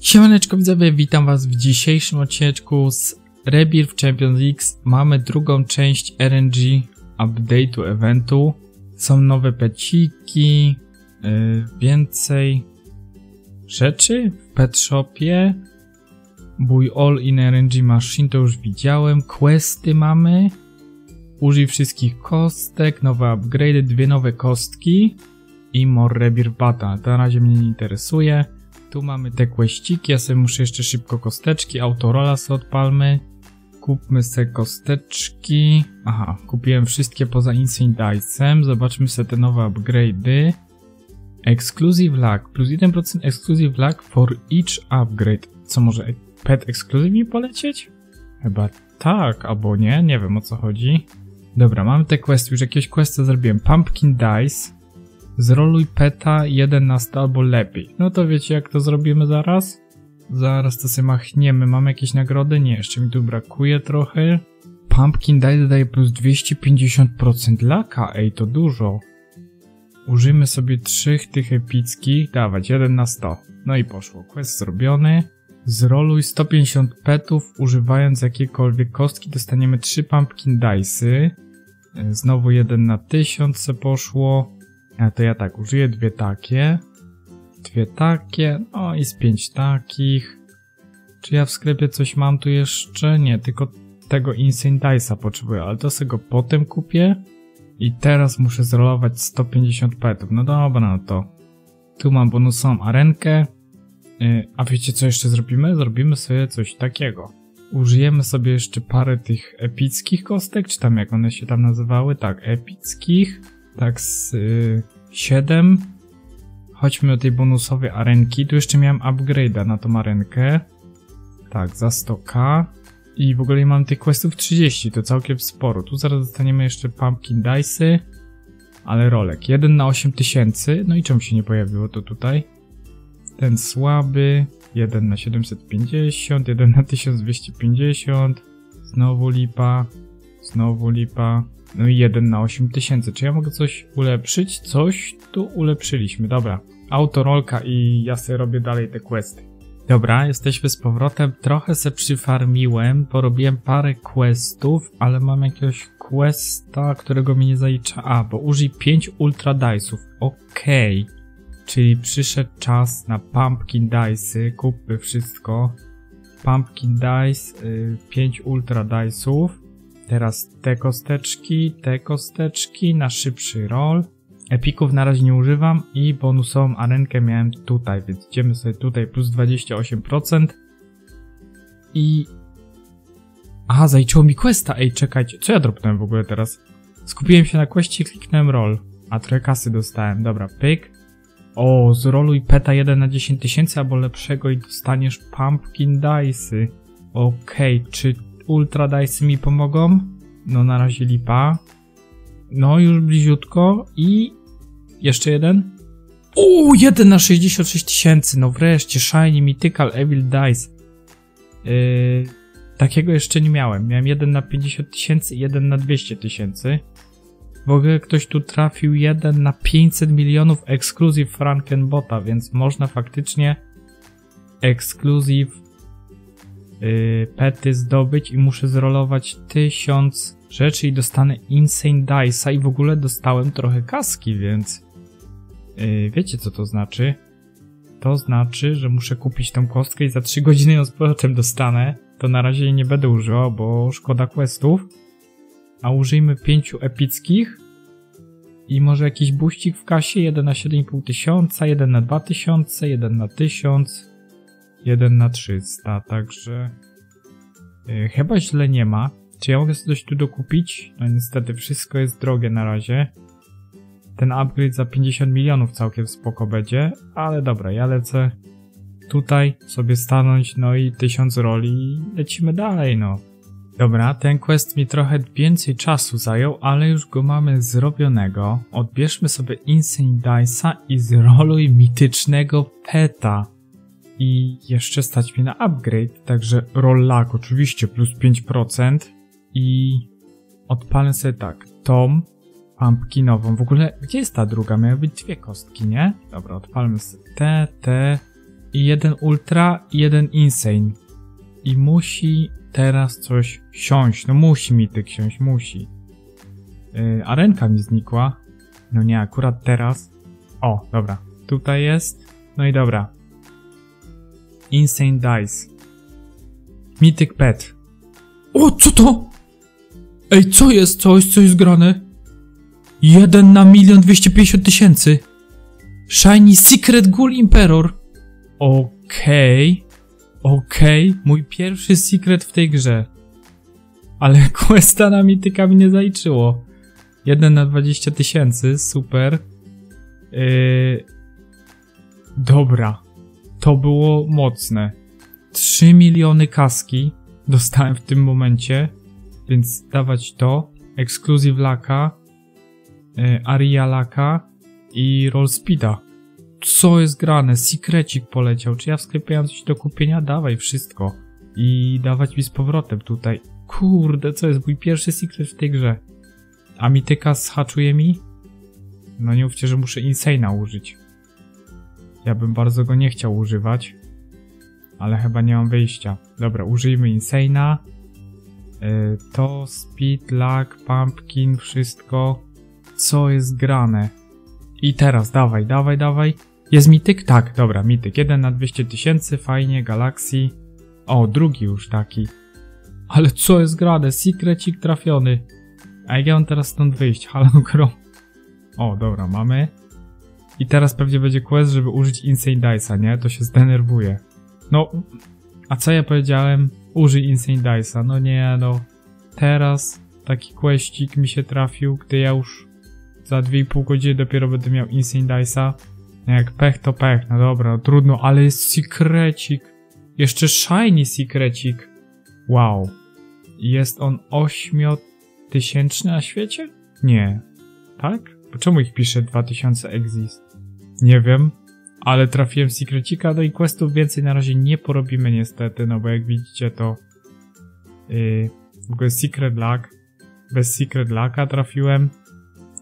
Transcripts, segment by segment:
Siemaneczko widzowie, witam was w dzisiejszym odcinku z Rebirth Champions League. Mamy drugą część RNG update'u eventu. Są nowe peciki, yy, więcej rzeczy w pet shopie. Bój All in RNG Machine to już widziałem. Questy mamy. Użyj wszystkich kostek, nowe upgrade, dwie nowe kostki i more Rebirth Battle. To na razie mnie nie interesuje. Tu mamy te kłeściki, ja sobie muszę jeszcze szybko kosteczki, autorola sobie odpalmy. Kupmy sobie kosteczki. Aha, kupiłem wszystkie poza Insane Dice'em. Zobaczmy sobie te nowe upgrade'y. Exclusive Luck, plus 1% Exclusive Luck for each upgrade. Co może pet exclusive mi polecieć? Chyba tak, albo nie, nie wiem o co chodzi. Dobra, mamy te questy, już jakieś questy zrobiłem. Pumpkin Dice. Zroluj peta 1 na 100 albo lepiej. No to wiecie jak to zrobimy zaraz? Zaraz to sobie machniemy. Mamy jakieś nagrody? Nie, jeszcze mi tu brakuje trochę. Pumpkin Dice daje plus 250% laka. Ej, to dużo. Użyjmy sobie trzech tych epickich. Dawać, 1 na 100. No i poszło. Quest zrobiony. Zroluj 150 petów, używając jakiejkolwiek kostki dostaniemy 3 pumpkin dice'y. Znowu 1 na 1000 se poszło. A to ja tak, użyję dwie takie. Dwie takie, no i z pięć takich. Czy ja w sklepie coś mam tu jeszcze? Nie, tylko tego Insane Dice'a potrzebuję, ale to sobie go potem kupię. I teraz muszę zrolować 150 petów. No dobra, no to. Tu mam bonusową arenkę. Yy, a wiecie co jeszcze zrobimy? Zrobimy sobie coś takiego. Użyjemy sobie jeszcze parę tych epickich kostek, czy tam jak one się tam nazywały? Tak, epickich. Tak z yy, 7. Chodźmy do tej bonusowej arenki. Tu jeszcze miałem upgrade'a na tą arenkę. Tak, za 100k. I w ogóle mam tych questów 30, to całkiem sporo. Tu zaraz dostaniemy jeszcze pumpkin dice'y. Ale rolek. 1 na 8000. No i czemu się nie pojawiło to tutaj? Ten słaby. 1 na 750. 1 na 1250. Znowu lipa. Znowu lipa. No i 1 na 8000. Czy ja mogę coś ulepszyć? Coś tu ulepszyliśmy. Dobra. Autorolka i ja sobie robię dalej te questy. Dobra, jesteśmy z powrotem. Trochę se przyfarmiłem, porobiłem parę questów, ale mam jakiegoś questa, którego mi nie zalicza. A, bo użyj 5 ultra dice'ów. Okej. Okay. Czyli przyszedł czas na pumpkin dice'y. Kupmy wszystko. Pumpkin dice, yy, 5 ultra dice'ów. Teraz te kosteczki, te kosteczki na szybszy roll. Epików na razie nie używam i bonusową arenkę miałem tutaj, więc idziemy sobie tutaj plus 28%. I... Aha, zaliczyło mi questa. Ej, czekajcie, co ja dropnąłem w ogóle teraz? Skupiłem się na questie, kliknąłem roll. A trochę kasy dostałem. Dobra, pyk. O, zroluj peta 1 na 10 tysięcy albo lepszego i dostaniesz pumpkin dice'y. Okej, okay, czy ultra dice mi pomogą? No na razie lipa. No już bliziutko i jeszcze jeden. O, jeden na 66 tysięcy, no wreszcie, Shiny Mythical Evil Dice. Yy, takiego jeszcze nie miałem. Miałem jeden na 50 tysięcy i jeden na 200 tysięcy. W ogóle ktoś tu trafił jeden na 500 milionów Exclusive Frankenbota, więc można faktycznie Exclusive yy, pety zdobyć i muszę zrolować 1000 rzeczy i dostanę Insane Dice'a i w ogóle dostałem trochę kaski, więc yy, wiecie co to znaczy? To znaczy, że muszę kupić tą kostkę i za 3 godziny ją z powrotem dostanę. To na razie jej nie będę używał, bo szkoda questów. A użyjmy 5 epickich i może jakiś buścik w kasie, 1 na 7,5 tysiąca, 1 na 2000, 1 na 1000, 1 na 300, także yy, chyba źle nie ma. Czy ja mogę sobie coś tu dokupić? No niestety wszystko jest drogie na razie. Ten upgrade za 50 milionów całkiem spoko będzie, ale dobra, ja lecę tutaj sobie stanąć, no i 1000 roli i lecimy dalej, no. Dobra, ten quest mi trochę więcej czasu zajął, ale już go mamy zrobionego. Odbierzmy sobie Insane Dice'a i zroluj mitycznego peta. I jeszcze stać mi na upgrade, także roll lag oczywiście plus 5%. I odpalę sobie tak, Tom, pumpkinową. W ogóle, gdzie jest ta druga? Miały być dwie kostki, nie? Dobra, odpalmy sobie te, te i jeden ultra i jeden insane. I musi teraz coś siąść. No musi mi ty ksiąść, musi. Yy, a ręka mi znikła. No nie, akurat teraz. O, dobra. Tutaj jest. No i dobra. Insane Dice. Mythic Pet. O, co to? Ej, co jest? Coś, co jest grane? Jeden na milion dwieście pięćdziesiąt tysięcy. Shiny Secret Ghoul Emperor. Okej. Okay. Okej. Okay. Mój pierwszy secret w tej grze. Ale questa na mityka mi nie zaliczyło. Jeden na 20 tysięcy. Super. Yy... Dobra. To było mocne. 3 miliony kaski dostałem w tym momencie, więc dawać to. Exclusive Laka, yy, Aria Laka i Roll Speeda. Co jest grane? Secrecik poleciał. Czy ja w sklepie mam coś do kupienia? Dawaj wszystko. I dawać mi z powrotem tutaj. Kurde, co jest mój pierwszy secret w tej grze? A mityka zhaczuje mi? No nie mówcie, że muszę Insana użyć. Ja bym bardzo go nie chciał używać. Ale chyba nie mam wyjścia. Dobra, użyjmy Insana. Yy, to, Speed, Lag, Pumpkin, wszystko. Co jest grane? I teraz, dawaj, dawaj, dawaj. Jest mityk? Tak, dobra, mityk. Jeden na 200 tysięcy, fajnie, Galaxy. O, drugi już taki. Ale co jest grane? Secrecik trafiony. A jak ja mam teraz stąd wyjść? Halo, gro. O, dobra, mamy. I teraz pewnie będzie quest, żeby użyć Insane Dice'a, nie? To się zdenerwuje. No, a co ja powiedziałem? Użyj Insane Dice'a. No nie, no. Teraz taki questik mi się trafił, gdy ja już za 2,5 godziny dopiero będę miał Insane Dice'a. No jak pech to pech, no dobra, no trudno, ale jest secrecik. Jeszcze shiny secrecik. Wow. Jest on 8000 na świecie? Nie. Tak? Czemu ich pisze 2000 exist? Nie wiem, ale trafiłem secrecika, no i questów więcej na razie nie porobimy niestety, no bo jak widzicie to yy, w ogóle secret luck, bez secret lucka trafiłem,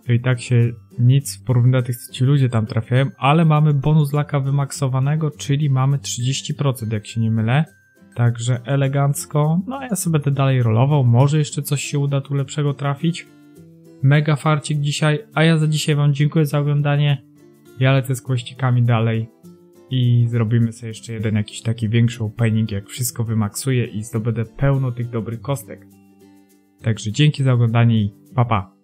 to i tak się nic w porównaniu do tych, co ci ludzie tam trafiają, ale mamy bonus laka wymaksowanego, czyli mamy 30%, jak się nie mylę. Także elegancko. No ja sobie będę dalej rolował, może jeszcze coś się uda tu lepszego trafić. Mega farcik dzisiaj, a ja za dzisiaj wam dziękuję za oglądanie. Ja lecę z kłościkami dalej i zrobimy sobie jeszcze jeden jakiś taki większy opening, jak wszystko wymaksuję i zdobędę pełno tych dobrych kostek. Także dzięki za oglądanie i pa pa!